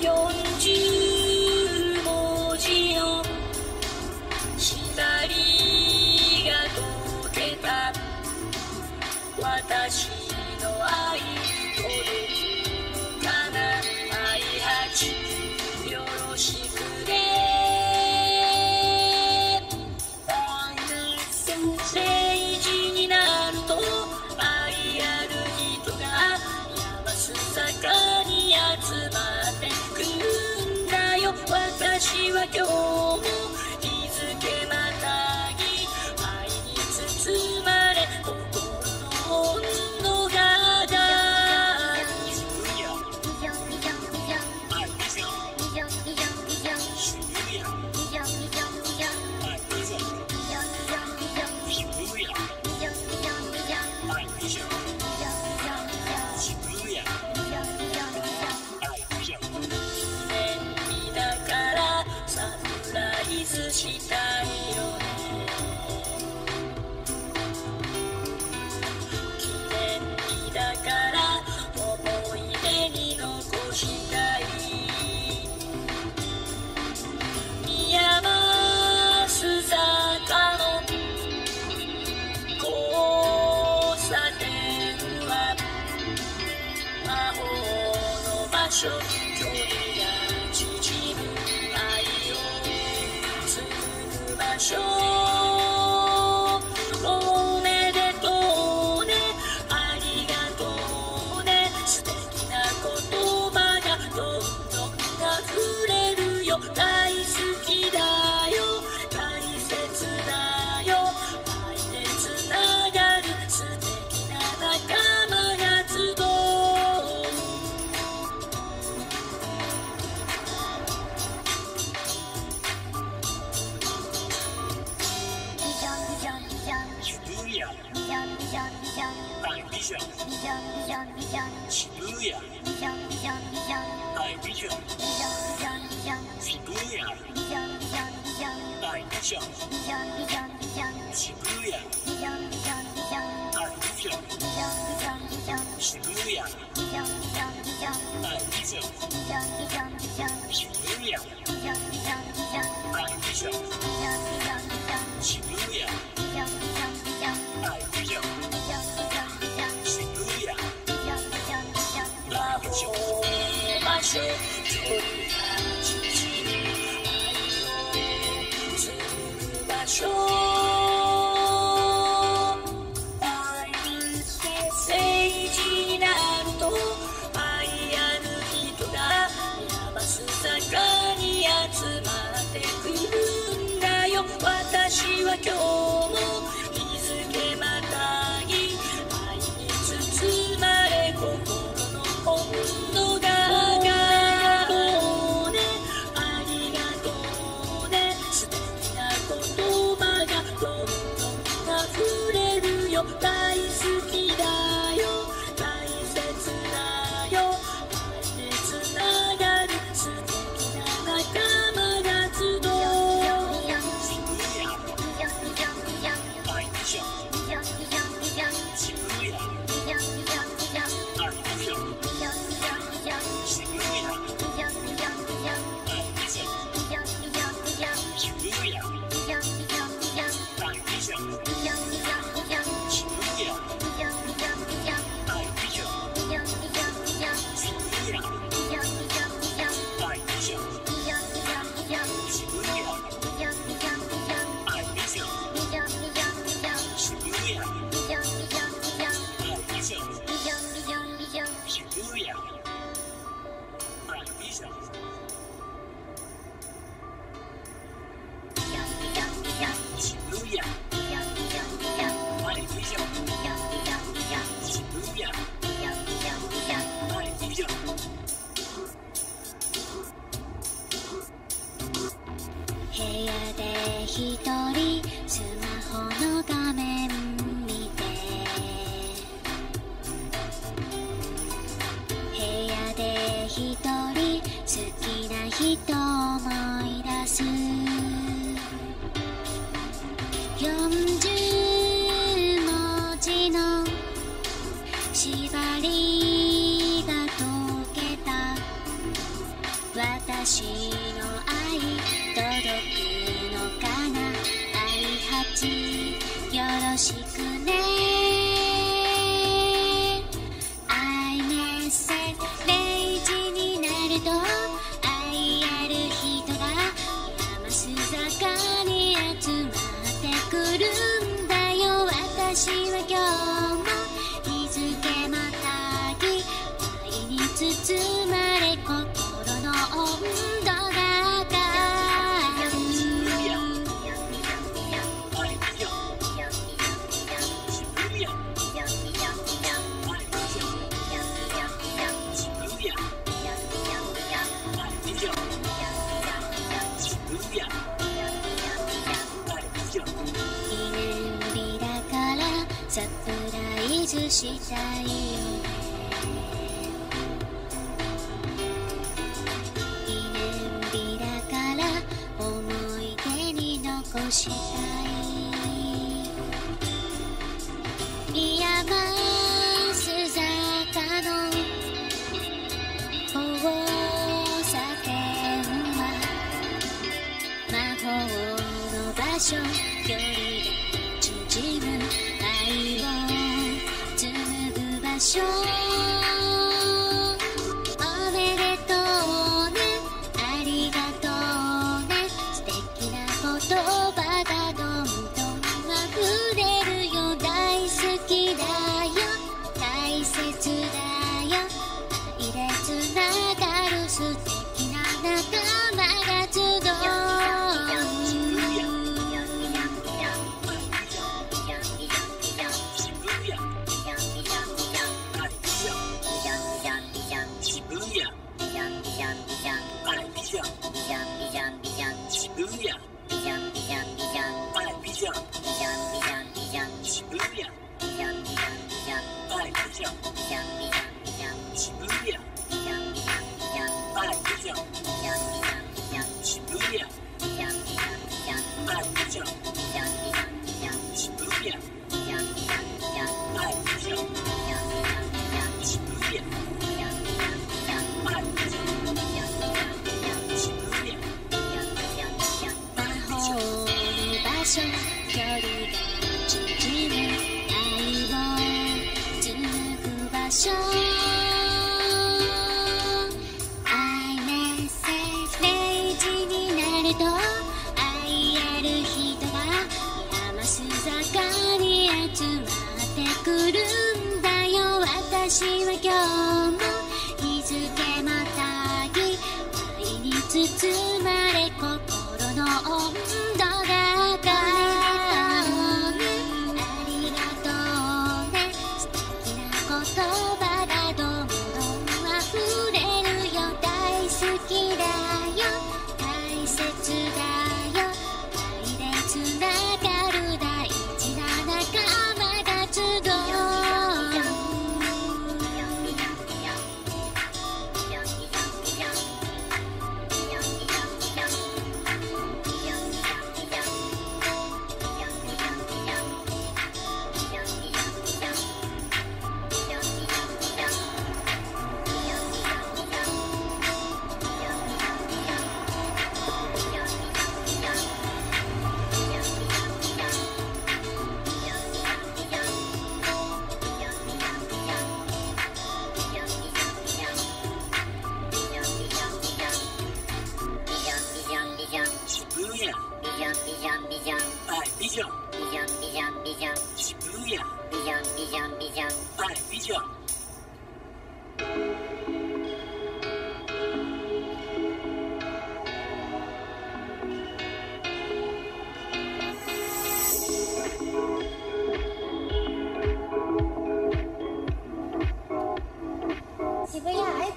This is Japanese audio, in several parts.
40文字の光が溶けた私 Eu. 请求よろしくね。したい。よね記念日だから思い出に残したい。山須坂の交差点は魔法の場所距離就。所距離が縮む愛を紡ぐ場所。I メッセージになると愛ある人が山須坂に集まってくるんだよ。私は今日。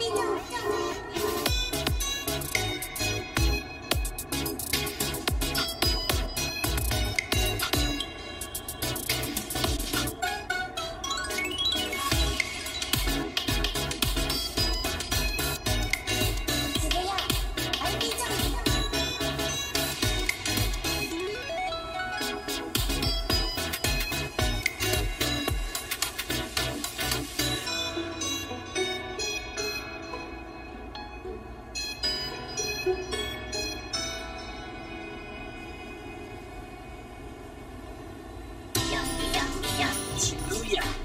Bây giờ, Yeah.